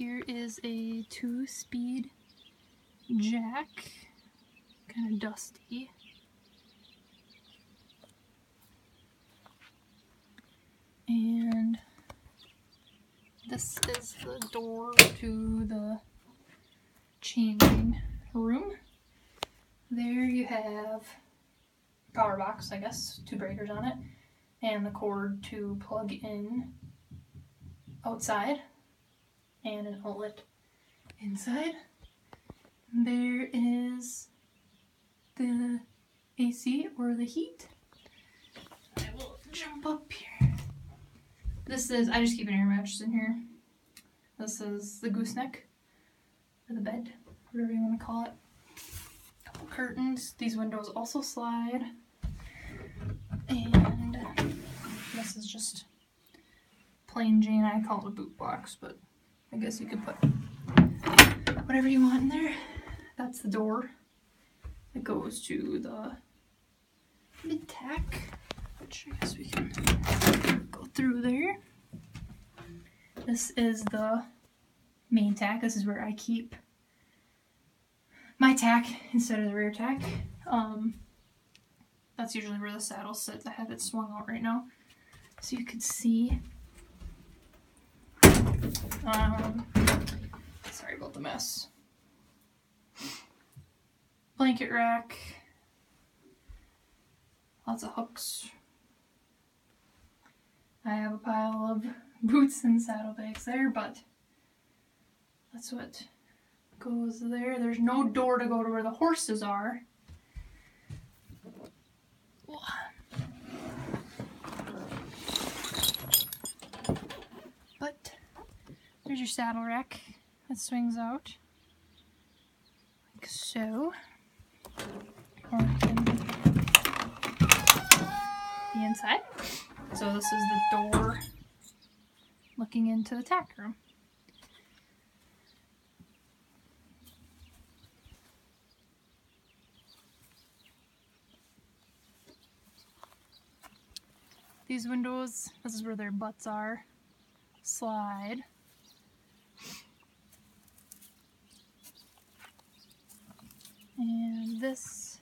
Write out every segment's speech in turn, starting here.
here is a two-speed jack, kind of dusty. And this is the door to the changing room. There you have power box, I guess, two breakers on it, and the cord to plug in outside, and an outlet inside. There is the AC or the heat. I will jump up here. This is, I just keep an air mattress in here. This is the gooseneck or the bed, whatever you want to call it. Couple curtains. These windows also slide. And this is just plain Jane. I call it a boot box, but I guess you could put whatever you want in there. That's the door that goes to the mid tack, which I guess we can go through there. This is the main tack. This is where I keep my tack instead of the rear tack. Um, that's usually where the saddle sits. I have it swung out right now so you can see. Um, sorry about the mess. Blanket rack. Lots of hooks. I have a pile of boots and saddlebags there, but that's what goes there. There's no door to go to where the horses are. But there's your saddle rack that swings out like so. Or the inside. So this is the door looking into the tack room. These windows, this is where their butts are, slide. And this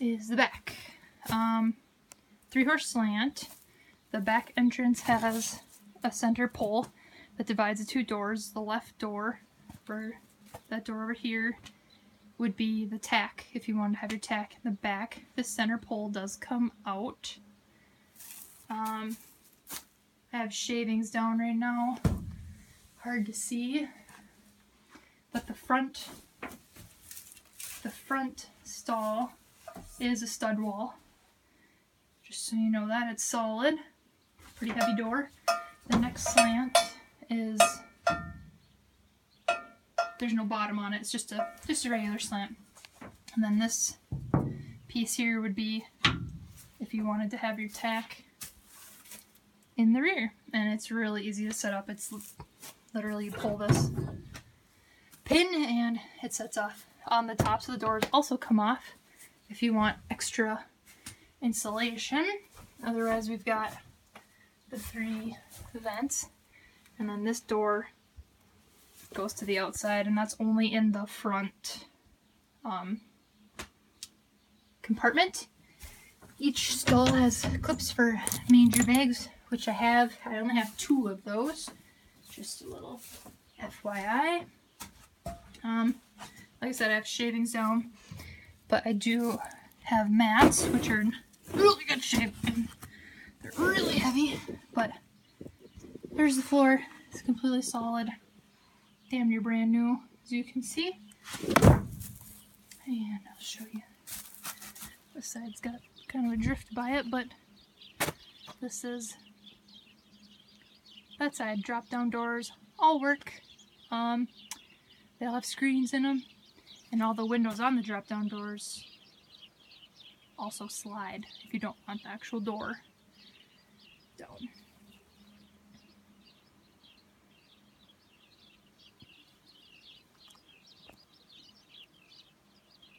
is the back. Um, three horse slant. The back entrance has a center pole that divides the two doors. The left door for that door over here would be the tack if you wanted to have your tack in the back. The center pole does come out. Um, I have shavings down right now. Hard to see. But the front the front stall is a stud wall. Just so you know that it's solid. Pretty heavy door. The next slant is there's no bottom on it. It's just a just a regular slant. And then this piece here would be if you wanted to have your tack in the rear. And it's really easy to set up. It's literally you pull this pin and it sets off. On the tops of the doors also come off if you want extra insulation. Otherwise we've got the three vents and then this door goes to the outside and that's only in the front um, compartment. Each stall has clips for manger bags which I have. I only have two of those. Just a little FYI. Um, like I said, I have shavings down, but I do have mats, which are really good shape. They're really heavy, but there's the floor. It's completely solid. Damn near brand new, as you can see. And I'll show you. This side's got kind of a drift by it, but this is that side, drop down doors, all work. Um, they'll have screens in them, and all the windows on the drop down doors also slide if you don't want the actual door down.